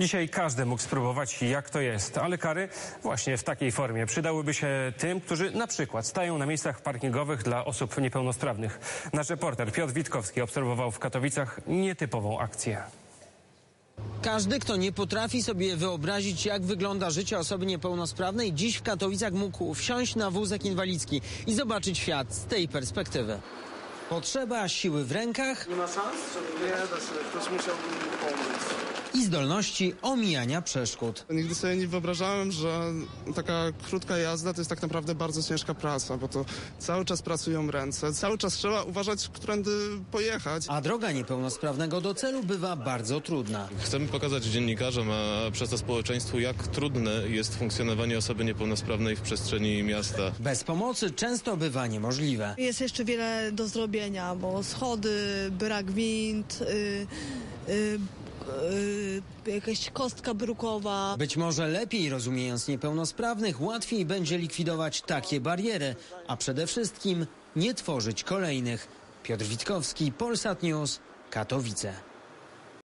Dzisiaj każdy mógł spróbować, jak to jest, ale kary właśnie w takiej formie przydałyby się tym, którzy na przykład stają na miejscach parkingowych dla osób niepełnosprawnych. Nasz reporter Piotr Witkowski obserwował w Katowicach nietypową akcję. Każdy, kto nie potrafi sobie wyobrazić, jak wygląda życie osoby niepełnosprawnej, dziś w Katowicach mógł wsiąść na wózek inwalidzki i zobaczyć świat z tej perspektywy. Potrzeba siły w rękach Nie ma szans, żeby nie da się, ktoś musiałby mi pomóc. i zdolności omijania przeszkód. Nigdy sobie nie wyobrażałem, że taka krótka jazda to jest tak naprawdę bardzo ciężka praca, bo to cały czas pracują ręce, cały czas trzeba uważać, którędy pojechać. A droga niepełnosprawnego do celu bywa bardzo trudna. Chcemy pokazać dziennikarzom, a przez to społeczeństwu, jak trudne jest funkcjonowanie osoby niepełnosprawnej w przestrzeni miasta. Bez pomocy często bywa niemożliwe. Jest jeszcze wiele do zrobienia, bo schody, brak wind, y, y, y, jakaś kostka brukowa. Być może lepiej rozumiejąc niepełnosprawnych, łatwiej będzie likwidować takie bariery, a przede wszystkim nie tworzyć kolejnych. Piotr Witkowski, Polsat News, Katowice.